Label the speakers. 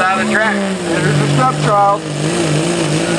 Speaker 1: side of the track.
Speaker 2: There's a step child.